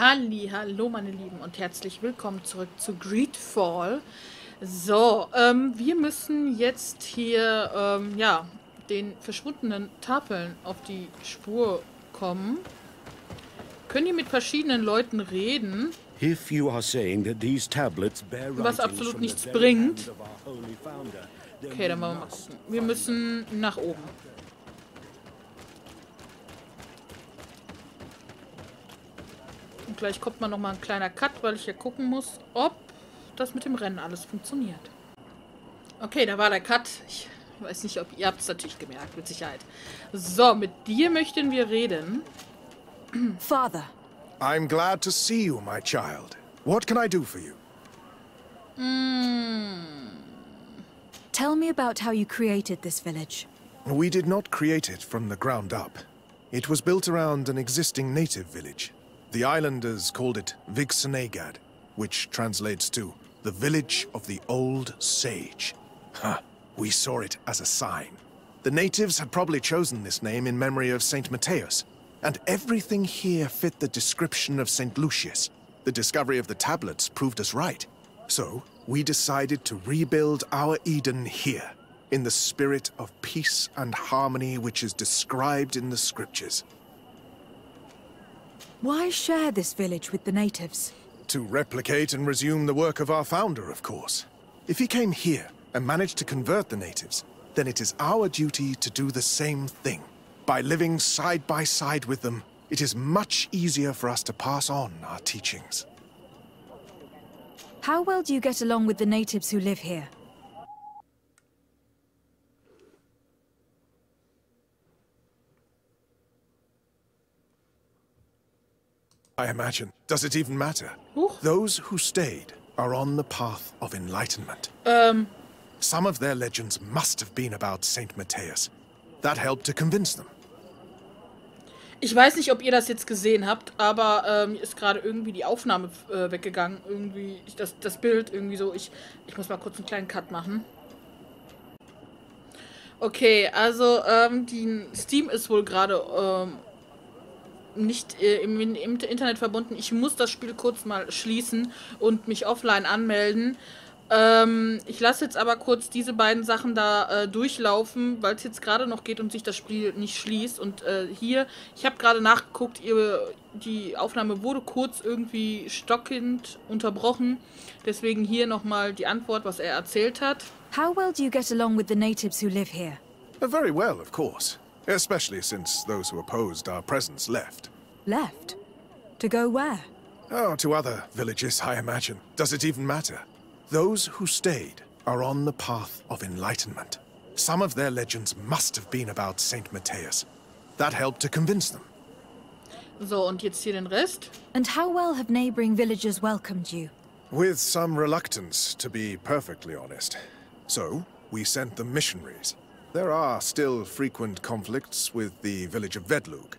Halli, hallo meine Lieben und herzlich willkommen zurück zu Greedfall. So, ähm, wir müssen jetzt hier, ähm, ja, den verschwundenen Tafeln auf die Spur kommen. Können hier mit verschiedenen Leuten reden, If you are saying that these tablets bear Was absolut nichts bringt. Okay, dann wollen wir mal gucken. Wir müssen nach oben. Gleich kommt mal noch mal ein kleiner Cut, weil ich ja gucken muss, ob das mit dem Rennen alles funktioniert. Okay, da war der Cut. Ich weiß nicht, ob ihr habt es natürlich gemerkt, mit Sicherheit. So, mit dir möchten wir reden. Father, I'm glad to see you, my child. What can I do for you? tell me about how you created this village. We did not create it from the ground up. It was built around an existing native village. The islanders called it Vixenagad, which translates to the village of the old sage. Huh. We saw it as a sign. The natives had probably chosen this name in memory of Saint Matthias, and everything here fit the description of Saint Lucius. The discovery of the tablets proved us right. So, we decided to rebuild our Eden here, in the spirit of peace and harmony which is described in the scriptures. Why share this village with the natives? To replicate and resume the work of our founder, of course. If he came here and managed to convert the natives, then it is our duty to do the same thing. By living side by side with them, it is much easier for us to pass on our teachings. How well do you get along with the natives who live here? I imagine. Does it even matter? Huch. Those who stayed are on the path of enlightenment. Ähm, Some of their legends must have been about Saint Matthias. That helped to convince them. Ich weiß nicht, ob ihr das jetzt gesehen habt, aber ähm, mir ist gerade irgendwie die Aufnahme äh, weggegangen. Irgendwie, das, das Bild irgendwie so. Ich, ich muss mal kurz einen kleinen Cut machen. Okay, also ähm, die Steam ist wohl gerade ähm, nicht äh, im, im Internet verbunden. Ich muss das Spiel kurz mal schließen und mich offline anmelden. Ähm, ich lasse jetzt aber kurz diese beiden Sachen da äh, durchlaufen, weil es jetzt gerade noch geht und sich das Spiel nicht schließt. Und äh, hier, ich habe gerade nachgeguckt, ihr, die Aufnahme wurde kurz irgendwie stockend unterbrochen. Deswegen hier nochmal die Antwort, was er erzählt hat. How well do you get along with the natives who live here? Very well, of course. Especially since those who opposed our presence left. Left? To go where? Oh, to other villages, I imagine. Does it even matter? Those who stayed are on the path of enlightenment. Some of their legends must have been about Saint Matthias. That helped to convince them. So, und jetzt hier den Rest. And how well have neighboring villages welcomed you? With some reluctance, to be perfectly honest. So, we sent them missionaries. There are still frequent conflicts with the village of Vedlug,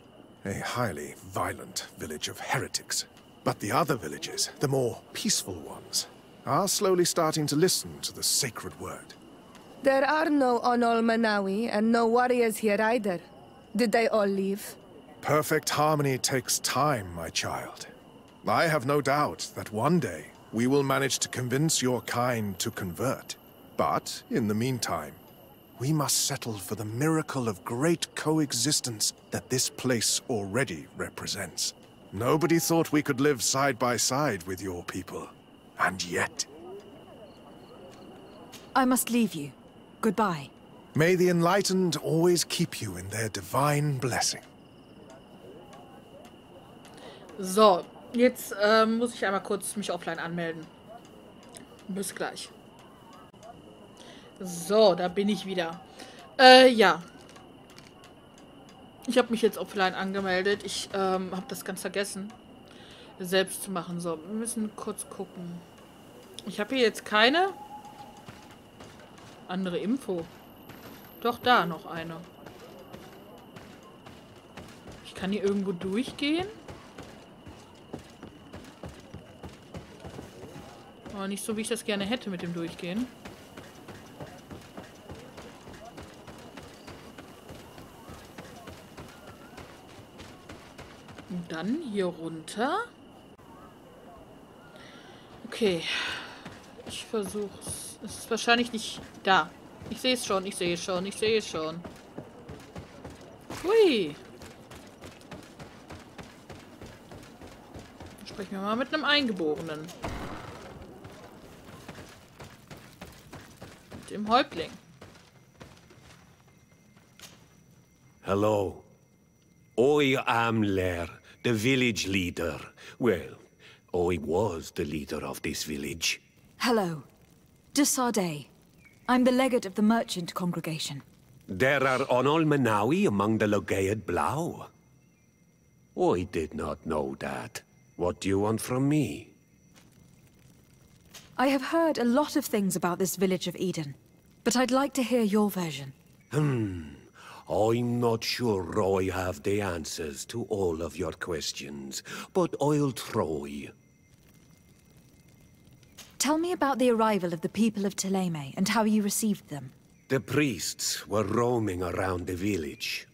a highly violent village of heretics. But the other villages, the more peaceful ones, are slowly starting to listen to the sacred word. There are no Onol Manawi and no warriors here either. Did they all leave? Perfect harmony takes time, my child. I have no doubt that one day we will manage to convince your kind to convert. But, in the meantime, we must settle for the miracle of great coexistence that this place already represents. Nobody thought we could live side by side with your people. And yet, I must leave you. Goodbye. may the enlightened always keep you in their divine blessing. So, jetzt ähm, muss ich einmal kurz mich offline anmelden. Bis gleich. So, da bin ich wieder. Äh, ja. Ich habe mich jetzt offline angemeldet. Ich ähm, habe das ganz vergessen, selbst zu machen. So, wir müssen kurz gucken. Ich habe hier jetzt keine andere Info. Doch, da noch eine. Ich kann hier irgendwo durchgehen. Aber nicht so, wie ich das gerne hätte mit dem Durchgehen. Dann hier runter. Okay. Ich versuch's. Es ist wahrscheinlich nicht da. Ich sehe es schon, ich sehe es schon, ich sehe es schon. Hui. Sprechen wir mal mit einem Eingeborenen. Mit dem Häuptling. Hello. I am Lair, the village leader. Well, oh, I was the leader of this village. Hello. De Sardet. I'm the legate of the merchant congregation. There are Onol Manawi among the Logead Blau. Oh, I did not know that. What do you want from me? I have heard a lot of things about this village of Eden, but I'd like to hear your version. Hmm. I'm not sure I have the answers to all of your questions, but I'll try. Tell me about the arrival of the people of Thélème and how you received them. The priests were roaming around the village.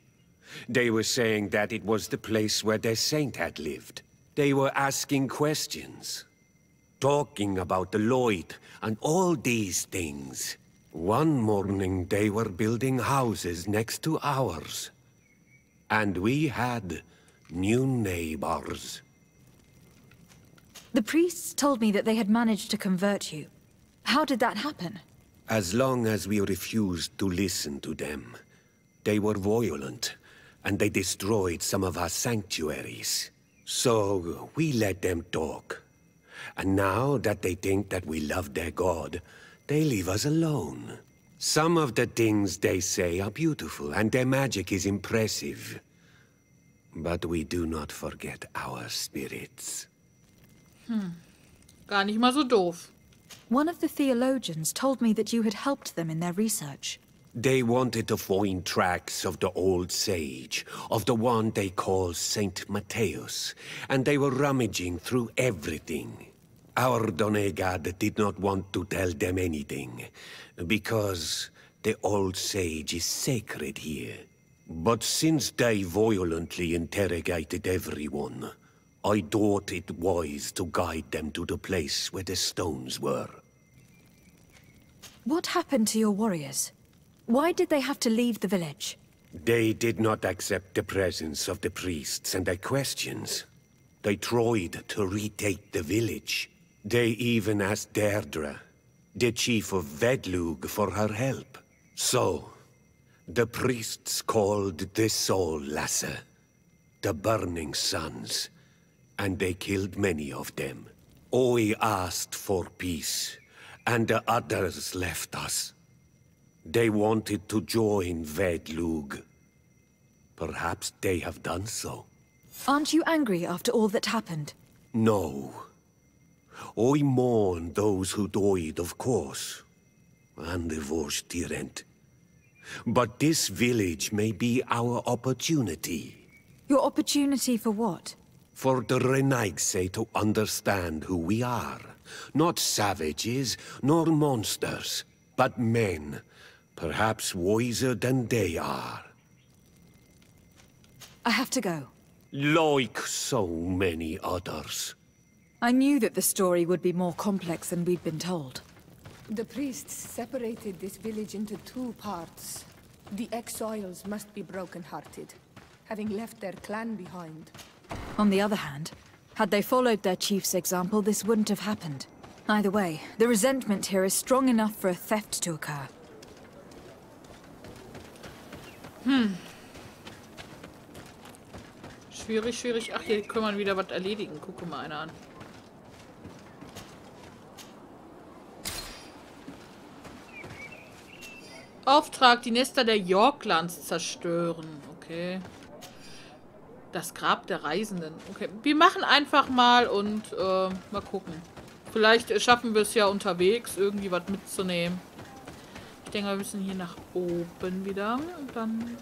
They were saying that it was the place where their saint had lived. They were asking questions, talking about the Lloyd and all these things. One morning they were building houses next to ours. And we had new neighbors. The priests told me that they had managed to convert you. How did that happen? As long as we refused to listen to them, they were violent, and they destroyed some of our sanctuaries. So we let them talk. And now that they think that we love their god, they leave us alone. Some of the things they say are beautiful, and their magic is impressive. But we do not forget our spirits. Hmm. Gar nicht mal so doof. One of the theologians told me that you had helped them in their research. They wanted to find tracks of the old sage, of the one they call Saint Matthias, and they were rummaging through everything. Our Doneigad did not want to tell them anything, because the old sage is sacred here. But since they violently interrogated everyone, I thought it wise to guide them to the place where the stones were. What happened to your warriors? Why did they have to leave the village? They did not accept the presence of the priests and their questions. They tried to retake the village. They even asked Deirdre, the chief of Vedlug, for her help. So, the priests called the Soul Lasser, the Burning Sons, and they killed many of them. Oi asked for peace, and the others left us. They wanted to join Vedlug. Perhaps they have done so. Aren't you angry after all that happened? No. I mourn those who died, of course. And the Vorstyrent. But this village may be our opportunity. Your opportunity for what? For the Renaigse to understand who we are. Not savages, nor monsters, but men. Perhaps wiser than they are. I have to go. Like so many others. I knew that the story would be more complex than we'd been told. The priests separated this village into two parts. The exiles must be broken-hearted, having left their clan behind. On the other hand, had they followed their chief's example, this wouldn't have happened. Either way, the resentment here is strong enough for a theft to occur. Hmm. Schwierig, schwierig. Ach, hier kann man wieder was erledigen. Guck mal einer an. Auftrag, die Nester der Yorklands zerstören. Okay. Das Grab der Reisenden. Okay, wir machen einfach mal und äh, mal gucken. Vielleicht schaffen wir es ja unterwegs, irgendwie was mitzunehmen. Ich denke, wir müssen hier nach oben wieder. Und dann...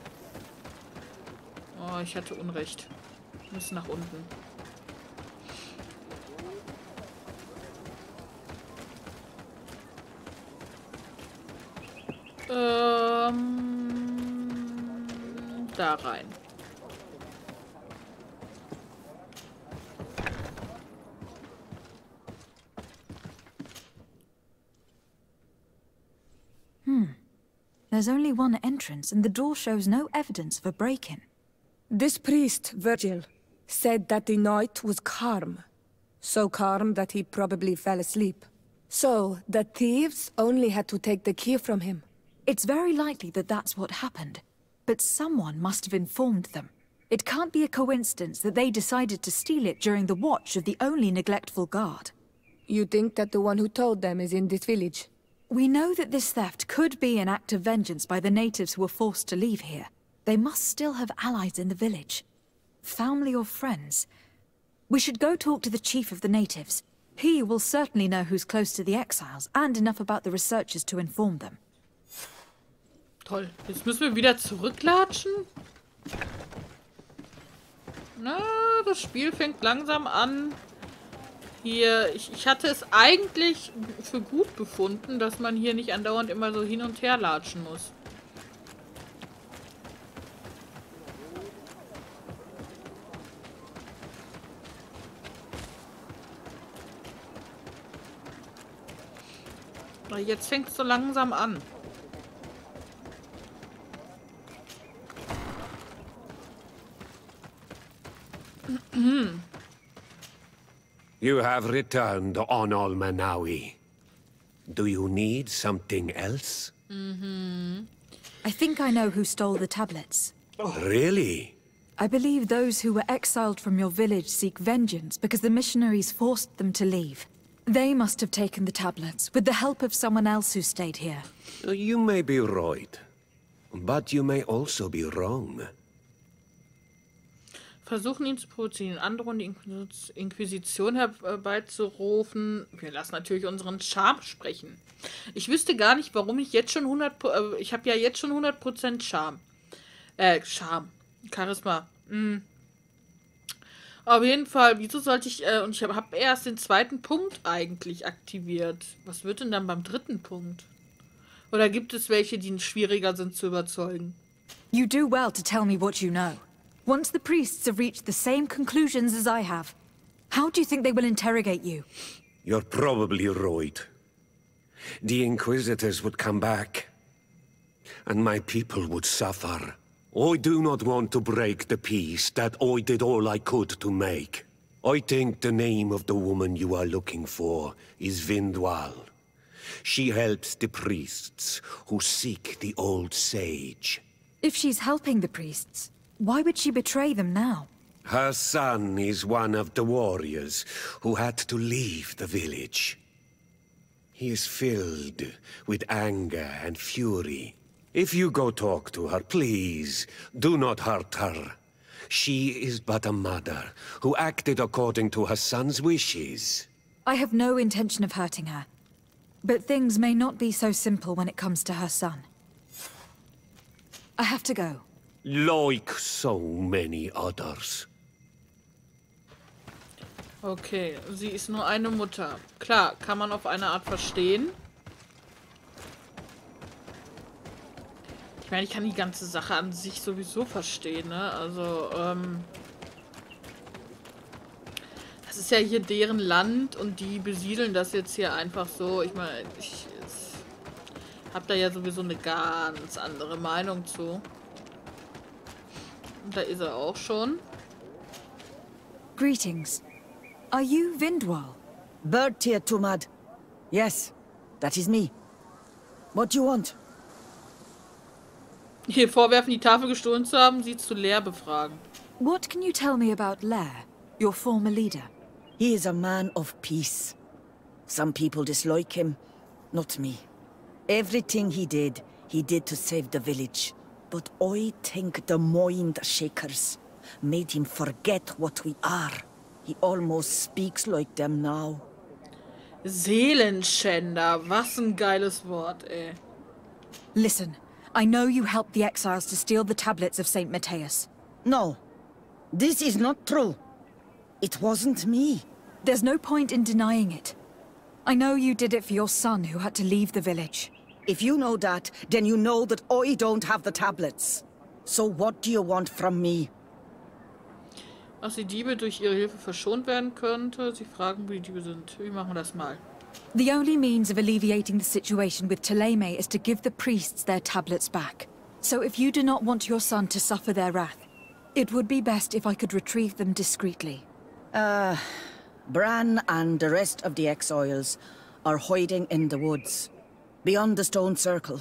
Oh, ich hatte Unrecht. Wir müssen nach unten. Ähm, da rein. Hmm. There's only one entrance, and the door shows no evidence of a break-in. This priest, Virgil, said that the night was calm. So calm that he probably fell asleep. So, the thieves only had to take the key from him. It's very likely that that's what happened. But someone must have informed them. It can't be a coincidence that they decided to steal it during the watch of the only neglectful guard. You think that the one who told them is in this village? We know that this theft could be an act of vengeance by the natives who were forced to leave here. They must still have allies in the village. Family or friends. We should go talk to the chief of the natives. He will certainly know who's close to the exiles, and enough about the researchers to inform them. Toll. Jetzt müssen wir wieder zurücklatschen. Na, das Spiel fängt langsam an. Hier, ich, ich hatte es eigentlich für gut befunden, dass man hier nicht andauernd immer so hin und her latschen muss. Jetzt fängt es so langsam an. You have returned on Almanawi. Do you need something else? Mm-hmm. I think I know who stole the tablets. Really? I believe those who were exiled from your village seek vengeance because the missionaries forced them to leave. They must have taken the tablets, with the help of someone else who stayed here. You may be right. But you may also be wrong. Versuchen ihn zu provozieren, andere und die Inquis- Inquisition herbeizurufen. Wir lassen natürlich unseren Charme sprechen. Ich wüsste gar nicht, warum ich jetzt schon 100... Pro- Äh, ich habe ja jetzt schon 100% Charme. Äh, Charme. Charisma. Hm. Auf jeden Fall, wieso sollte ich... Äh, und ich habe hab erst den zweiten Punkt eigentlich aktiviert. Was wird denn dann beim dritten Punkt? Oder gibt es welche, die schwieriger sind zu überzeugen? You do well to tell me what you know. Once the priests have reached the same conclusions as I have, how do you think they will interrogate you? You're probably right. The Inquisitors would come back. And my people would suffer. I do not want to break the peace that I did all I could to make. I think the name of the woman you are looking for is Vindwal. She helps the priests who seek the old sage. If she's helping the priests, why would she betray them now? Her son is one of the warriors who had to leave the village. He is filled with anger and fury. If you go talk to her, please, do not hurt her. She is but a mother who acted according to her son's wishes. I have no intention of hurting her. But things may not be so simple when it comes to her son. I have to go. Like so many others. Okay, sie ist nur eine Mutter. Klar, kann man auf eine Art verstehen. Ich meine, ich kann die ganze Sache an sich sowieso verstehen, ne? Also, ähm... Das ist ja hier deren Land und die besiedeln das jetzt hier einfach so. Ich meine, ich habe da ja sowieso eine ganz andere Meinung zu. Und da ist er auch schon. Greetings. Are you Vindwal? Bertir Tumad. Yes, that is me. What do you want? Hier vorwerfen, die Tafel gestohlen zu haben, sie zu leer befragen. What can you tell me about Lair, your former leader? He is a man of peace. Some people dislike him, not me. Everything he did, he did to save the village. But I think the mind shakers made him forget what we are. He almost speaks like them now. Seelenschänder, was ein geiles Wort, ey. Listen, I know you helped the exiles to steal the tablets of St. Matthias. No, this is not true. It wasn't me. There's no point in denying it. I know you did it for your son who had to leave the village. If you know that, then you know that I don't have the tablets. So what do you want from me? Dass die Diebe durch ihre Hilfe verschont werden könnte. Sie fragen, wo die Diebe sind. Wir machen das mal. The only means of alleviating the situation with Thélème is to give the priests their tablets back. So if you do not want your son to suffer their wrath, it would be best if I could retrieve them discreetly. Uh, Bran and the rest of the exiles are hiding in the woods, beyond the stone circle.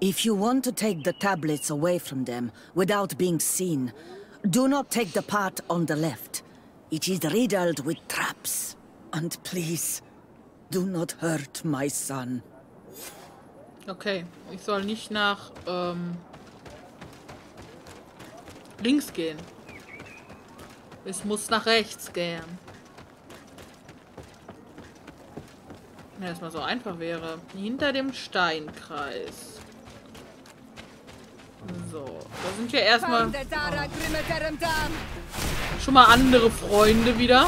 If you want to take the tablets away from them without being seen, do not take the path on the left. It is riddled with traps. And please, do not hurt my son. Okay, ich soll nicht nach ähm, links gehen. Es muss nach rechts gehen. Wenn das mal so einfach wäre. Hinter dem Steinkreis. So, da sind ja erstmal schon mal andere Freunde wieder.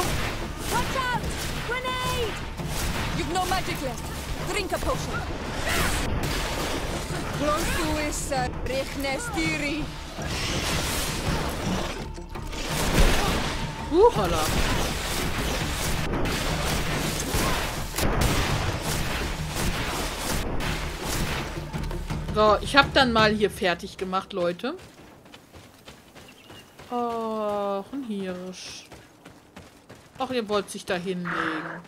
Out! So, ich habe dann mal hier fertig gemacht, Leute. Och, ein Hirsch. Ach, ihr wollt sich da hinlegen.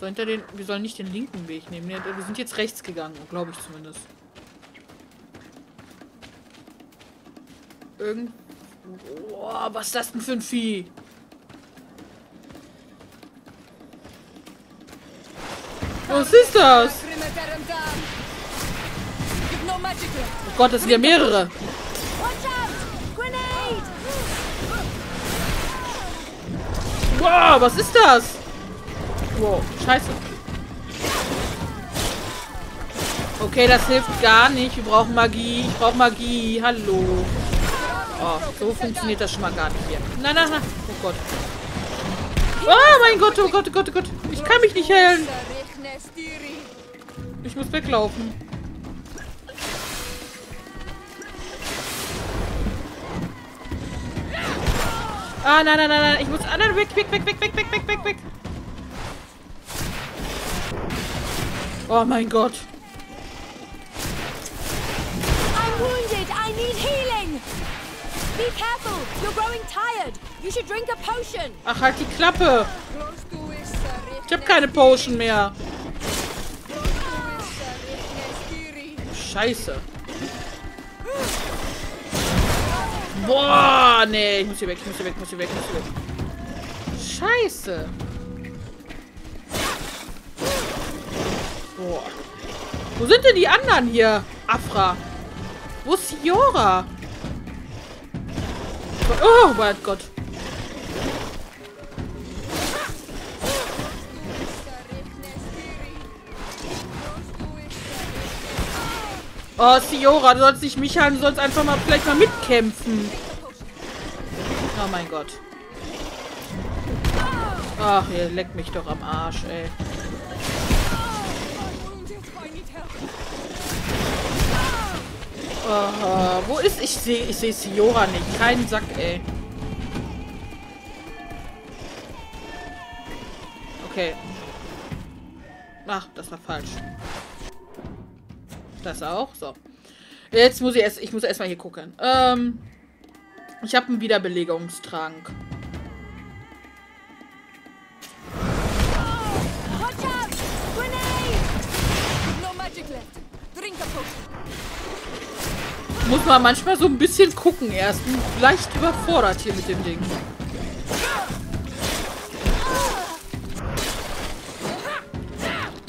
So, hinter den... Wir sollen nicht den linken Weg nehmen. Wir sind jetzt rechts gegangen, glaube ich zumindest. Irgend... Boah, was ist das denn für ein Vieh? Was ist das? Oh Gott, das sind ja mehrere. Wow, was ist das? Wow, scheiße. Okay, das hilft gar nicht. Wir brauchen Magie. Ich brauche Magie. Hallo. Oh, so funktioniert das schon mal gar nicht hier. Nein, nein, nein. Oh Gott. Oh mein Gott, oh Gott, oh Gott, oh Gott. Ich kann mich nicht heilen. Ich muss weglaufen. Ah, nein, nein, nein, nein. Ich muss... Ah, nein, weg, weg, weg, weg, weg, weg, weg, weg, weg. Oh mein Gott. I'm wounded. I need healing. Be careful. You're growing tired. You should drink a potion. Ach, halt die Klappe. Ich habe keine Potion mehr. Scheiße. Boah, nee. Ich muss hier weg, ich muss hier weg, ich muss hier weg, ich muss hier weg. Scheiße. Boah. Wo sind denn die anderen hier? Afra. Wo ist Siora? Oh mein Gott. Oh, Siora, du sollst nicht mich halten, du sollst einfach mal vielleicht mal mitkämpfen. Oh mein Gott. Ach, ihr leckt mich doch am Arsch, ey. Oh, wo ist... Ich sehe ich sehe Siora nicht. Keinen Sack, ey. Okay. Ach, das war falsch. Das auch? So. Jetzt muss ich erst... Ich muss erstmal hier gucken. Ähm... Ich habe einen Wiederbelegungstrank. Muss man manchmal so ein bisschen gucken erst. Leicht überfordert hier mit dem Ding.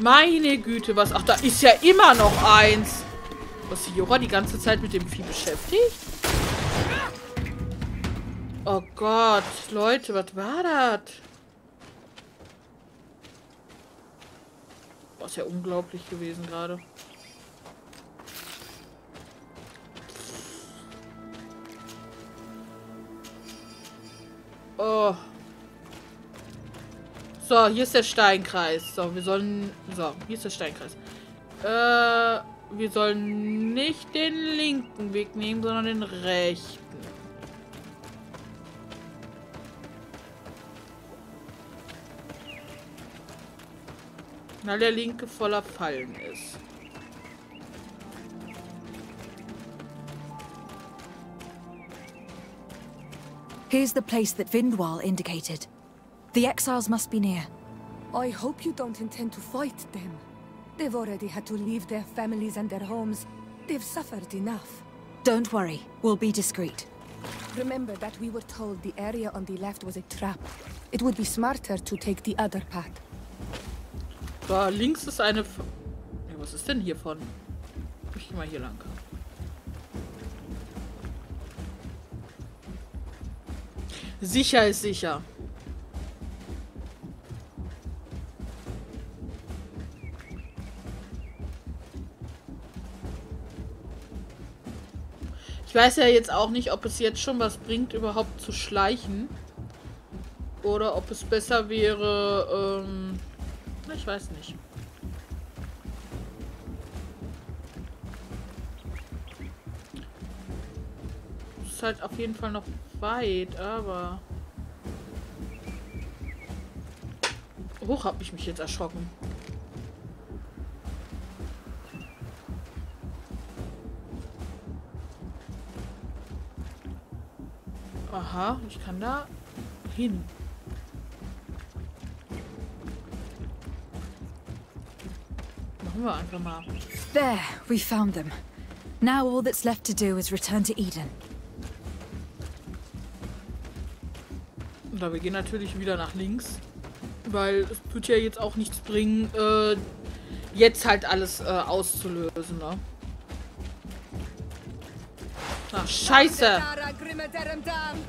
Meine Güte, was... Ach, da ist ja immer noch eins. Was Jora die ganze Zeit mit dem Vieh beschäftigt? Oh Gott, Leute, was war das? Boah, ist ja unglaublich gewesen gerade. Oh. So, hier ist der Steinkreis. So, wir sollen... So, hier ist der Steinkreis. Äh, wir sollen nicht den linken Weg nehmen, sondern den rechten. Weil der linke voller Fallen ist. Here's the place that Vindwal indicated. The exiles must be near. I hope you don't intend to fight them. They've already had to leave their families and their homes. They've suffered enough. Don't worry, we'll be discreet. Remember that we were told the area on the left was a trap. It would be smarter to take the other path. Da links ist eine... F ja, was ist denn hiervon? Ich geh mal hier lang. Sicher ist sicher. Ich weiß ja jetzt auch nicht, ob es jetzt schon was bringt, überhaupt zu schleichen. Oder ob es besser wäre, ähm... Ich weiß nicht. Ist halt auf jeden Fall noch weit, aber... Hoch habe ich mich jetzt erschrocken. Aha, ich kann da hin. Machen wir einfach mal. There, we found them. Now all that's left to do is return to Eden. Und wir gehen natürlich wieder nach links. Weil es tut ja jetzt auch nichts bringen, äh, jetzt halt alles äh, auszulösen, ne? Ach, scheiße!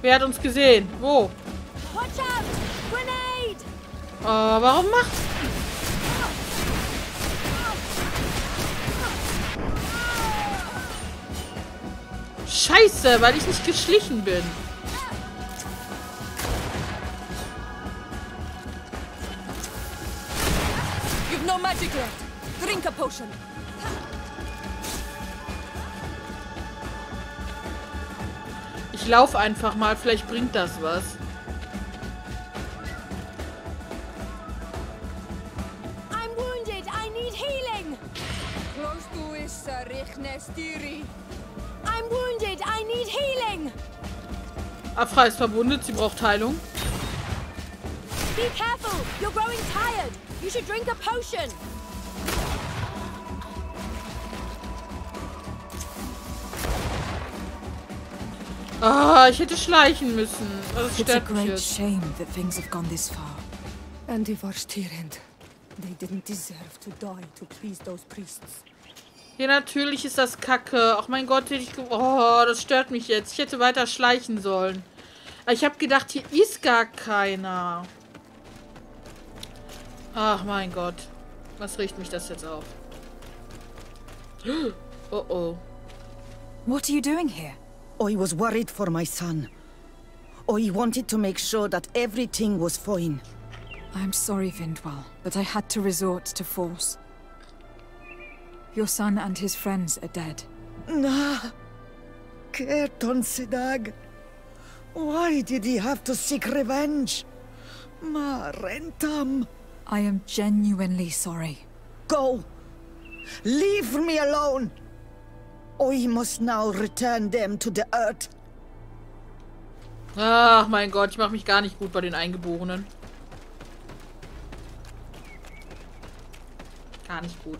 Wer hat uns gesehen? Wo? Äh, warum macht... Scheiße, weil ich nicht geschlichen bin. You've no magic left. Drink a potion. Ich laufe einfach mal, vielleicht bringt das was. I'm wounded. I need healing. Close to is Richnestiri. I'm wounded. I need healing. Afra ist verwundet, sie braucht Heilung. Be careful. You're growing tired. You should drink a potion. Ah, ich hätte schleichen müssen. Das It's a stört mich great jetzt. shame that things have gone this far. And the Vorstierend. They didn't deserve to die to please those priests. Ja, natürlich ist das kacke. Ach mein Gott, hätte ich... Oh, das stört mich jetzt. Ich hätte weiter schleichen sollen. Ich habe gedacht, hier ist gar keiner. Ach mein Gott. Was riecht mich das jetzt auf? Oh oh. What are you doing here? I was worried for my son. I wanted to make sure that everything was fine. I'm sorry, Vindwal, but I had to resort to force. Your son and his friends are dead. Na, Kerton Sidag. Why did he have to seek revenge? Ma Rentam. I am genuinely sorry. Go. Leave me alone. I must now return them to the earth. Ach mein Gott, ich mache mich gar nicht gut bei den Eingeborenen. Gar nicht gut.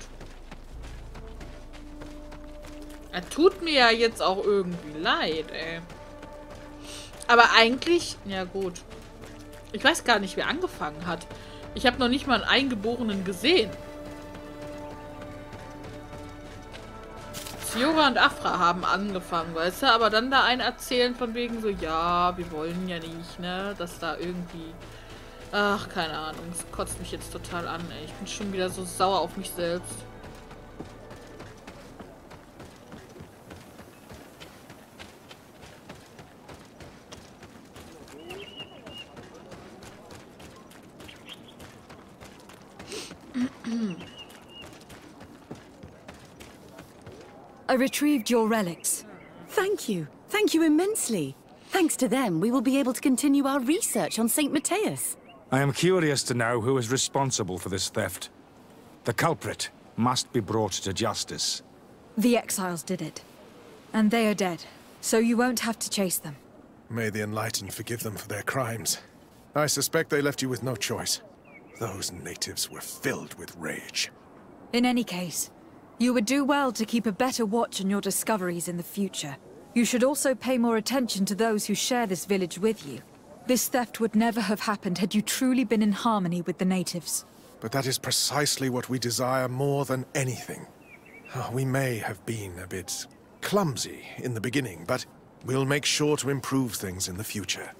Er tut mir ja jetzt auch irgendwie leid, ey. Aber eigentlich, ja gut. Ich weiß gar nicht, wer angefangen hat. Ich habe noch nicht mal einen Eingeborenen gesehen. Siora und Afra haben angefangen, weißt du? Aber dann da ein erzählen von wegen so, ja, wir wollen ja nicht, ne? Dass da irgendwie... Ach, keine Ahnung. Es kotzt mich jetzt total an, ey. Ich bin schon wieder so sauer auf mich selbst. I retrieved your relics. Thank you. Thank you immensely. Thanks to them, we will be able to continue our research on St. Matthias. I am curious to know who is responsible for this theft. The culprit must be brought to justice. The exiles did it. And they are dead, so you won't have to chase them. May the Enlightened forgive them for their crimes. I suspect they left you with no choice. Those natives were filled with rage. In any case, you would do well to keep a better watch on your discoveries in the future. You should also pay more attention to those who share this village with you. This theft would never have happened had you truly been in harmony with the natives. But that is precisely what we desire more than anything. Oh, We may have been a bit clumsy in the beginning, but we'll make sure to improve things in the future.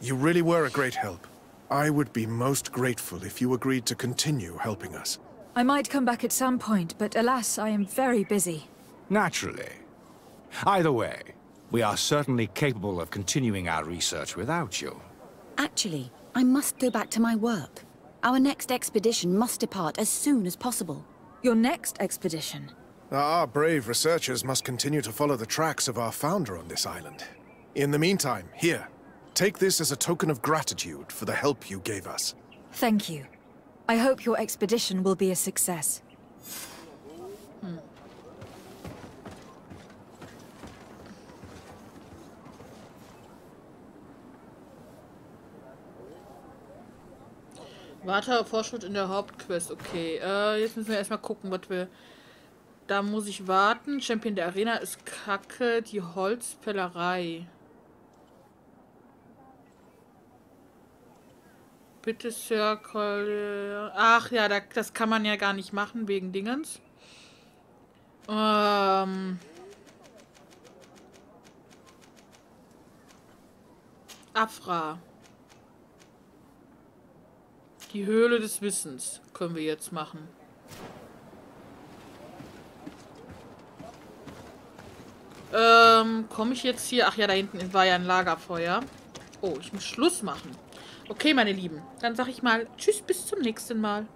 You really were a great help. I would be most grateful if you agreed to continue helping us. I might come back at some point, but alas, I am very busy. Naturally. Either way, we are certainly capable of continuing our research without you. Actually, I must go back to my work. Our next expedition must depart as soon as possible. Your next expedition? Our brave researchers must continue to follow the tracks of our founder on this island. In the meantime, here, take this as a token of gratitude for the help you gave us. Thank you. I hope your expedition will be a success. Warte, Fortschritt in der Hauptquest. Okay, äh, jetzt müssen wir erstmal gucken, was wir... Da muss ich warten. Champion der Arena ist kacke. Die Holzfällerei. Bitte Circle... Ach ja, da, das kann man ja gar nicht machen, wegen Dingens. Ähm... Afra. Die Höhle des Wissens können wir jetzt machen. Ähm, komme ich jetzt hier? Ach ja, da hinten war ja ein Lagerfeuer. Oh, ich muss Schluss machen. Okay, meine Lieben. Dann sage ich mal Tschüss, bis zum nächsten Mal.